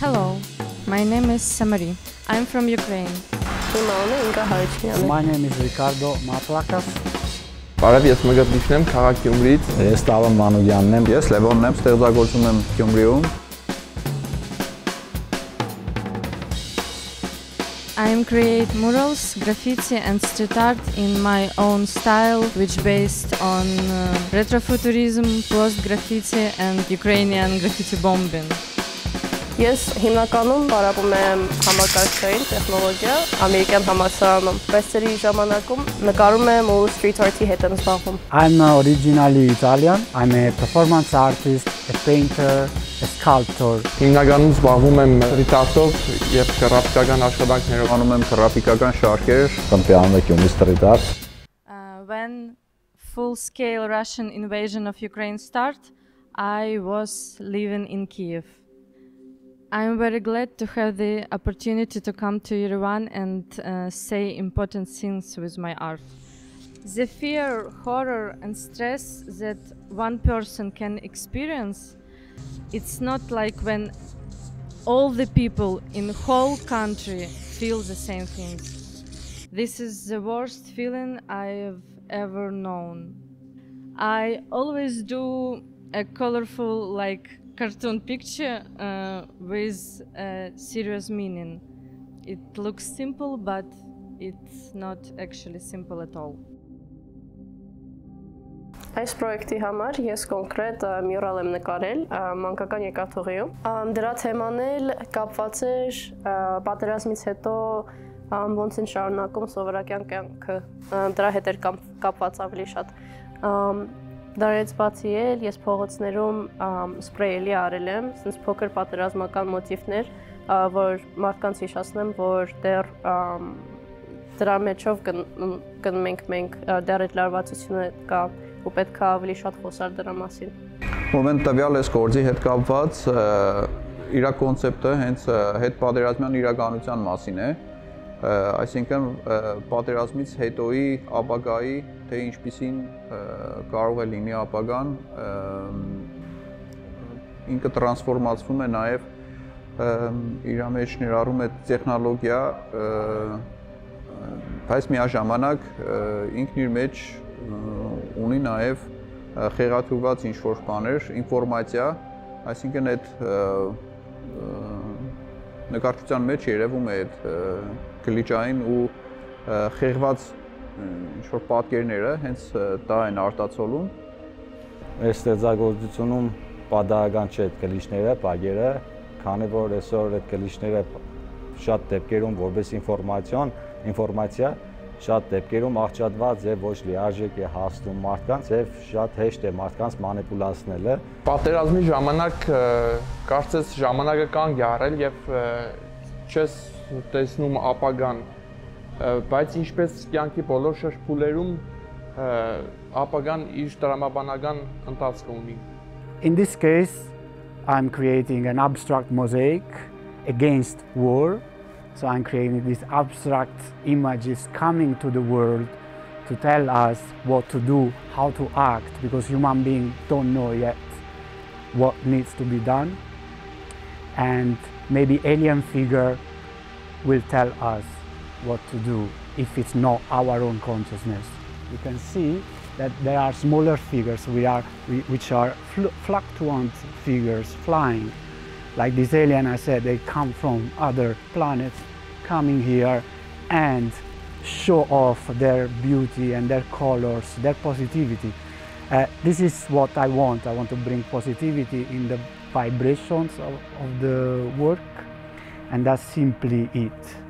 Hello, my name is Samari. I'm from Ukraine. Իմ անունը Ինգա Հարությունյանն է։ My name is Ricardo Maplakas. Բարև, ես Մգրտիչն եմ, քաղաք Գյումրիից։ Ես Տավն Մանուկյանն եմ։ Ես Լևոնն եմ, ստեղծագործում եմ Գյումրիում։ I create murals, graffiti and street art in my own style which based on uh, retrofuturism, post-graffiti and Ukrainian graffiti bombing. Ես հիմնականում բարապում եմ համակարգչային տեխնոլոգիա ամերիկյան համալսարանում, բայց ծերի ժամանակում նկարում եմ ու street art-ի հետ եմ զբաղվում։ I'm originally Italian. I'm a performance artist, a painter, a sculptor. Հիմնականում զբաղվում եմ ռիտարտով եւ գրաֆիկական աշխատանքներով։ Անում եմ գրաֆիկական շարքեր, Կմպիանում եք յունի street art։ when full-scale Russian invasion of Ukraine started, I was living in Kiev. I'm very glad to have the opportunity to come to Yerevan and uh, say important things with my art. The fear, horror, and stress that one person can experience, it's not like when all the people in whole country feel the same things. This is the worst feeling I've ever known. I always do a colorful, like cartoon picture uh, with a serious meaning. It looks simple, but it's not actually simple at all. Այս պրոյեկտի համար ես կոնկրետ մյուրալ եմ նկարել մանկական եկաթողիում։ Դրա թեման էլ կապված էր պատերազմից հետո ոնց են շարունակում սովորական կյանքը։ Դրա հետ էր կապված ավելի շատ։ Դարից բացի էլ ես փողոցներում սպրեյելի արել եմ, sense փոքր պատերազմական մոտիվներ, որ մարդկանց հիշացնեմ, որ դեռ դրա մեջով գնում ենք մենք դեռ այդ լարվածությունը կա ու պետք է ավելի շատ խոսալ դրա մասին։ տվյալ այս գործի հետ կապված իր կոնցեպտը հենց հետ պատերազմյան իրականության մասին է, այսինքն պատերազմից հետոյի ապագայի թե ինչպիսին կարող է լինի ապագան ինքը տրանսֆորմացվում է նաև իր մեջ ներառում է տեխնոլոգիա բայց միաժամանակ ինքն իր մեջ ունի նաև խեղաթուրված ինչ որ բաներ, ինֆորմացիա, այսինքն այդ նկարչության մեջ երևում է այդ գլիճային ու խեղված ինչ որ պատկերները հենց դա են արտացոլում։ Այս ստեղծագործությունում պատահական չէ այդ գլիչները, պագերը, քանի որ այսօր այդ գլիչները շատ դեպքերում որպես ինֆորմացիոն, ինֆորմացիա շատ դեպքերում աղճատված եւ ոչ լիարժեք է հասնում մարդկանց եւ շատ հեշտ է մարդկանց մանիպուլացնելը։ Պատերազմի ժամանակ կարծես ժամանակը կանգ առել եւ չես տեսնում ապագան, բայց ինչպես կյանքի բոլոր շրջփուլերում ապագան իր տրամաբանական ընթացք ունի։ In this case, I'm creating an abstract mosaic against war So I'm creating these abstract images coming to the world to tell us what to do, how to act, because human beings don't know yet what needs to be done. And maybe alien figure will tell us what to do if it's not our own consciousness. You can see that there are smaller figures which are which are fluctuant figures flying like this alien, I said, they come from other planets coming here and show off their beauty and their colors, their positivity. Uh, this is what I want. I want to bring positivity in the vibrations of, of the work and that's simply it.